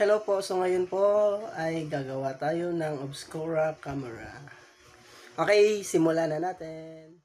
Hello po, so ngayon po ay gagawa tayo ng Obscura camera. Okay, simulan na natin.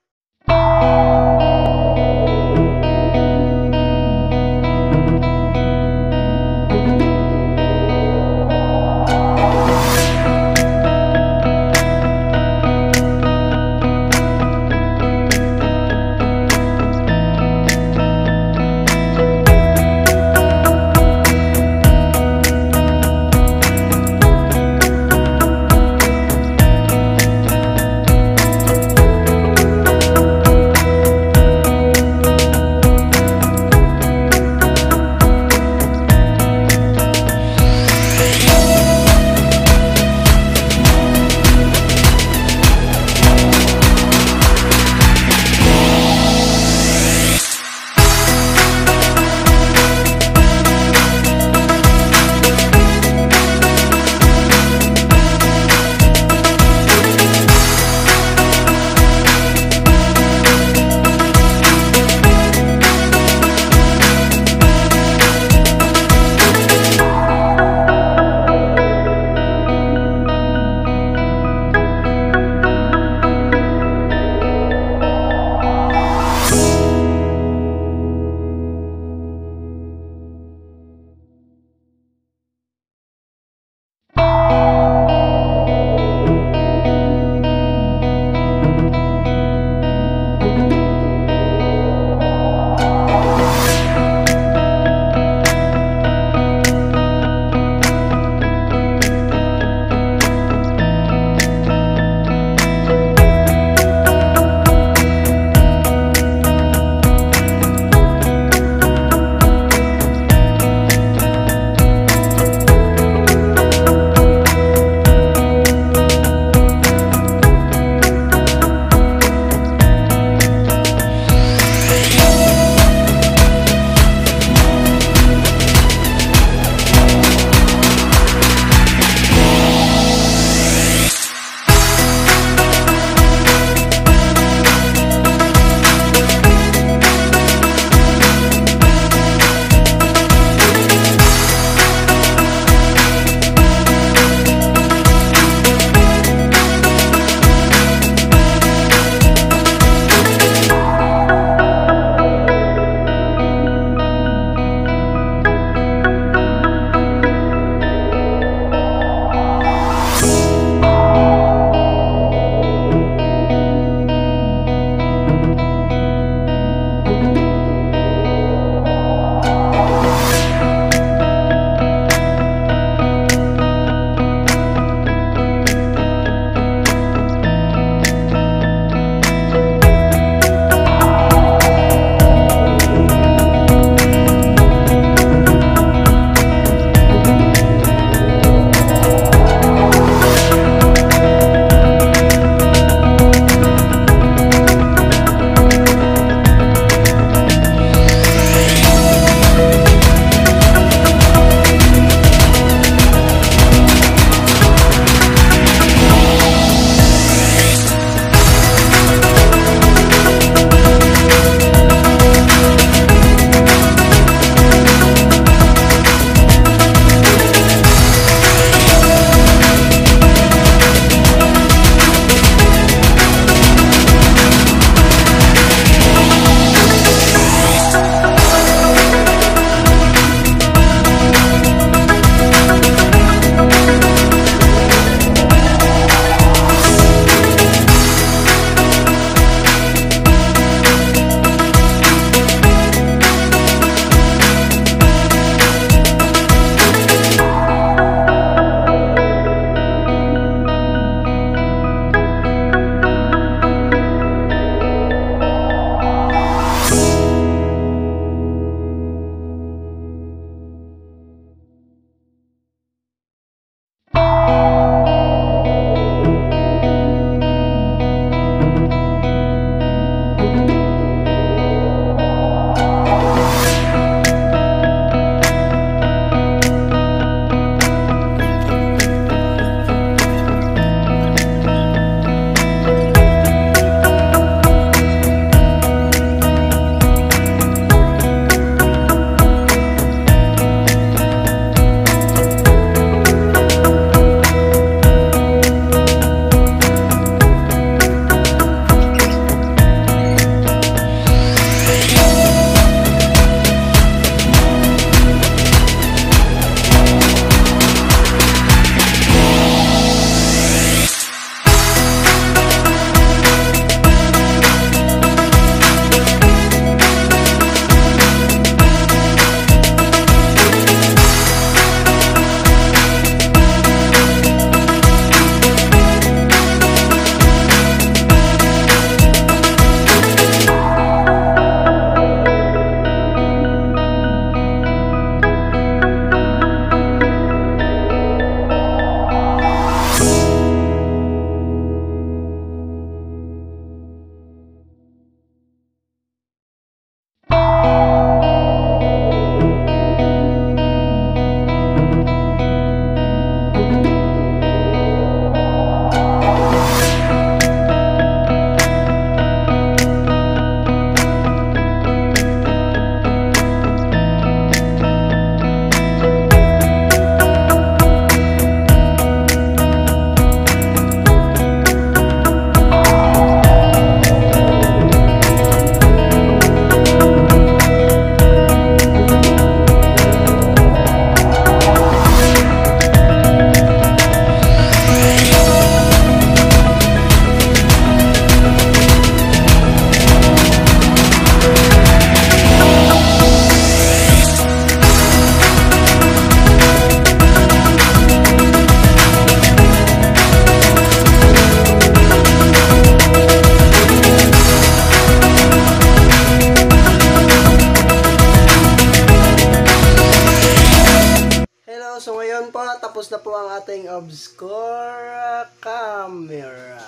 Po, tapos na po ang ating Obscura camera.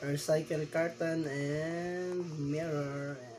Recycle carton and mirror.